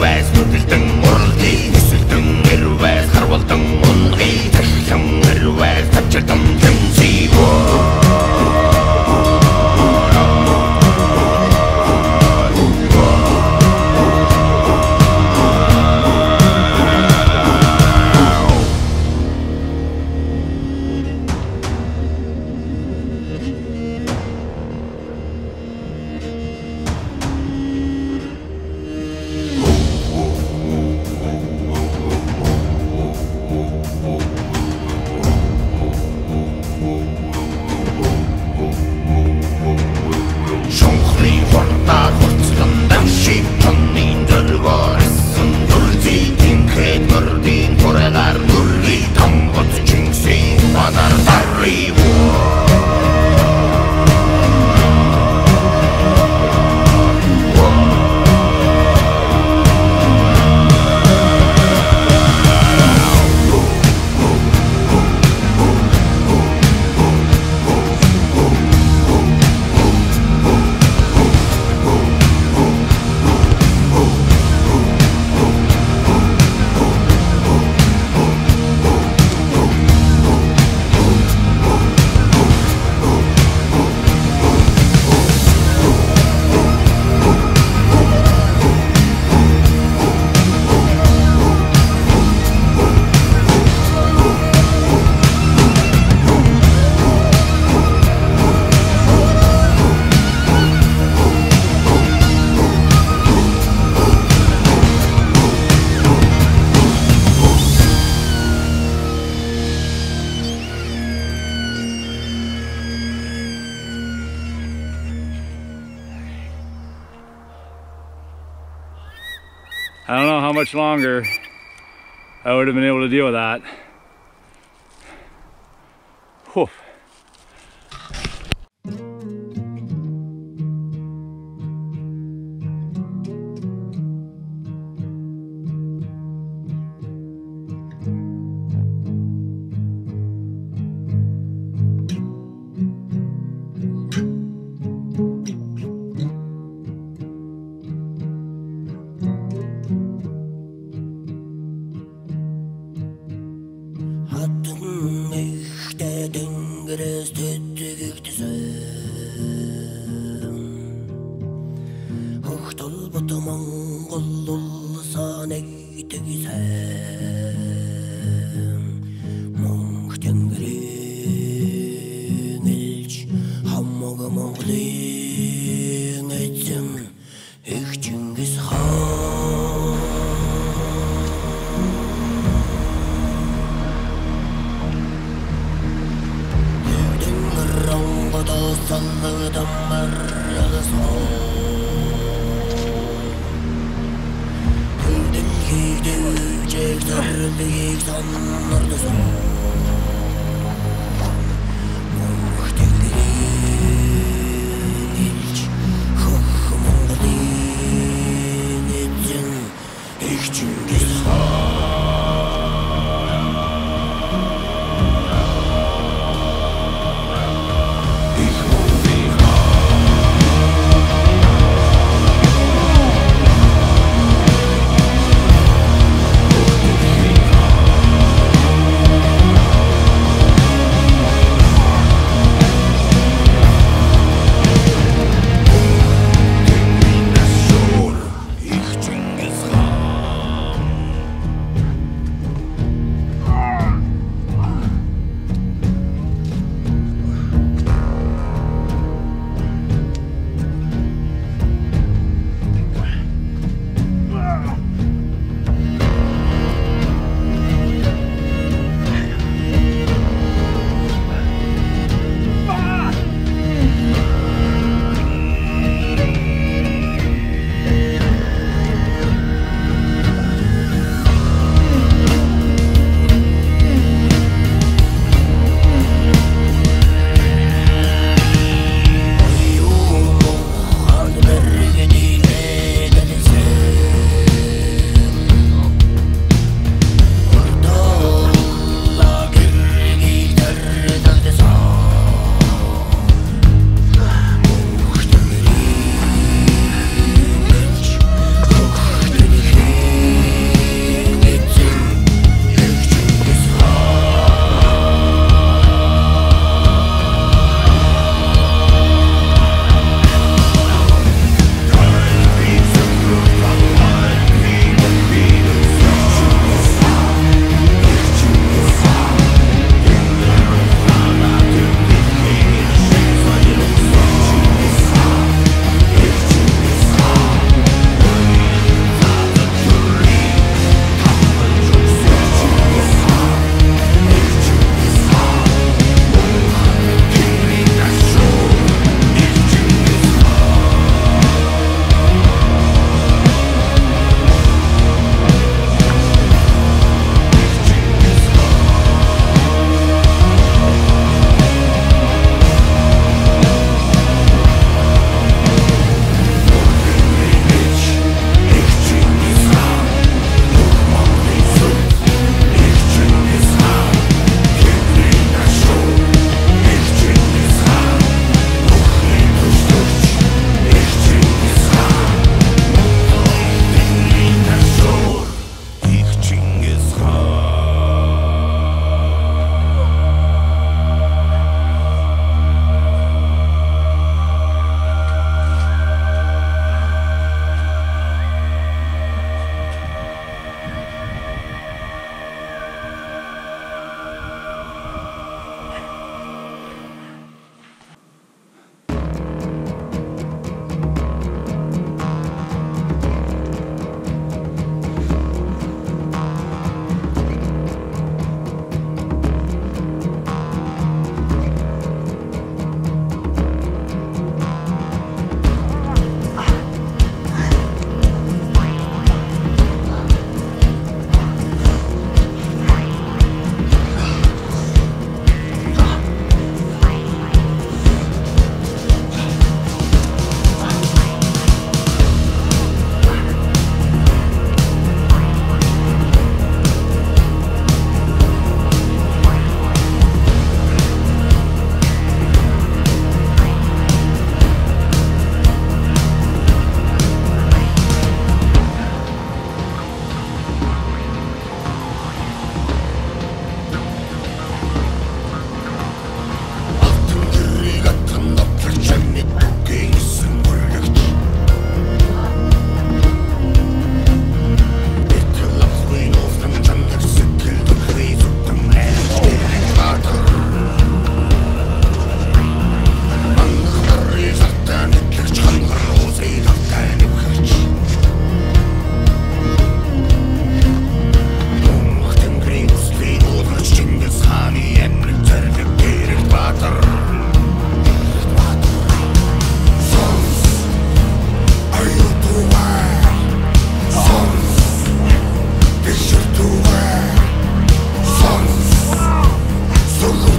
Вэс бүдэлтэн I don't know how much longer I would have been able to deal with that. Jesus Görüldü insanlar da son the